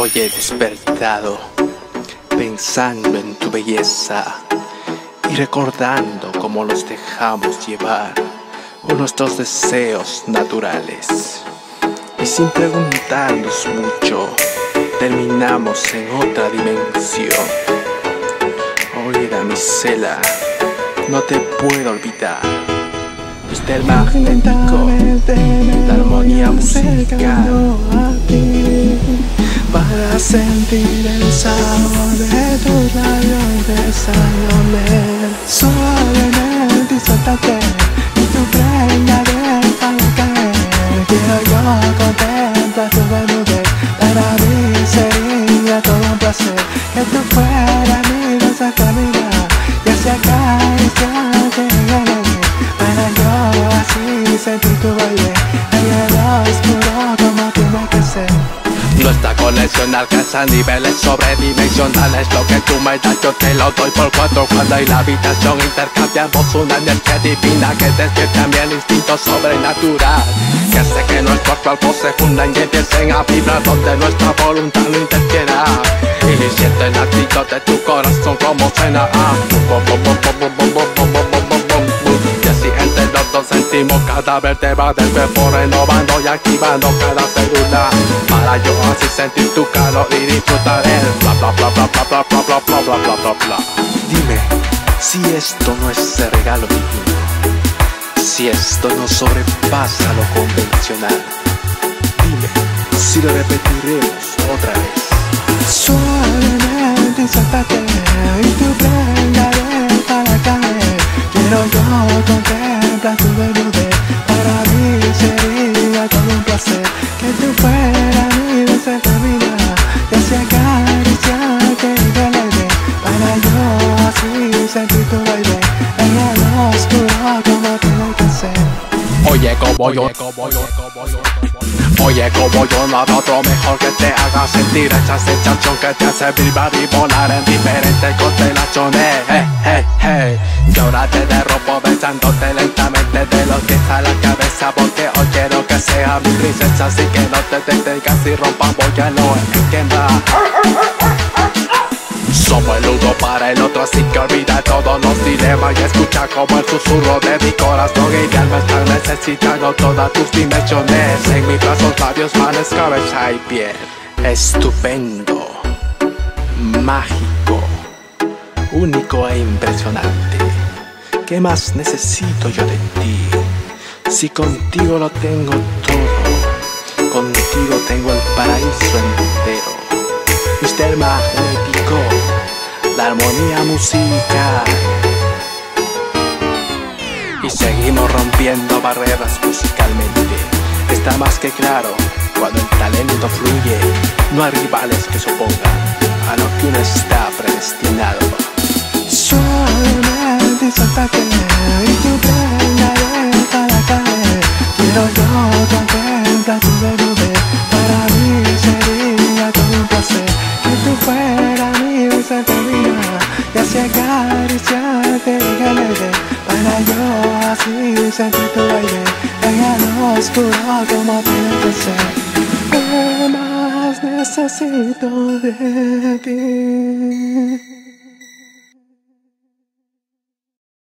Hoy he despertado pensando en tu belleza y recordando cómo nos dejamos llevar por nuestros deseos naturales. Y sin preguntarnos mucho, terminamos en otra dimensión. Oye, damisela, no te puedo olvidar. Usted magnético, la armonía musical para sentir el sabor de tus labios besándome suavemente y suéltate y tu prenda déjala caer quiero yo contemplar tu desnudez para mí sería todo un placer. Que tú fueras mi dulce caminar y así acariciarte aire para yo así sentir tu baile nuestra conexión alcanza niveles sobredimensionales Lo que tú me das yo te lo doy por cuatro Cuando hay la habitación intercambiamos una energía divina Que despierta el instinto sobrenatural Que hace que nuestros cuerpos se fundan y empiecen a vibrar Donde nuestra voluntad lo interfiera Y siento el latido de tu corazón como suena sentimos cada vértebra del cuerpo renovando y activando cada célula para yo así sentir tu calor y disfrutar el bla bla bla bla bla bla bla bla bla bla bla bla Dime si esto no es el regalo divino, si esto no sobrepasa lo convencional. Dime si lo repetiremos otra vez. Para mí sería todo un placer que tú fueras mi dulce y así acariciarte para yo así sentir tu baile en el oscuro como tiene que ser. Oye, como yo, como yo, como yo. Oye, como yo no otro mejor que te haga sentir esa sensación que te hace vibrar y volar en diferentes constelaciones. Hey, hey, hey. Y ahora te besándote lentamente de los pies a la cabeza porque hoy quiero que sea mi princesa, así que no te detengas y rompamos ya no va. Somos el uno para el otro, así que olvida todos los dilemas y escucha como el susurro de mi corazón y mi alma están necesitando todas tus dimensiones. En mis brazos, labios, manos, cabeza y piel. Estupendo, mágico, único e impresionante. ¿Qué más necesito yo de ti? Si contigo lo tengo todo, contigo tengo el paraíso entero. Mister Magnético, la armonía musical. Y seguimos rompiendo barreras musicalmente. Está más que claro, cuando el talento fluye, no hay rivales que supongan a lo que uno está predestinado. Y tu para. Quiero yo tu. Para mí sería todo un placer que tú fueras mi y así acariciarte para yo así sentir en como que ser. ¿Qué más necesito de ti?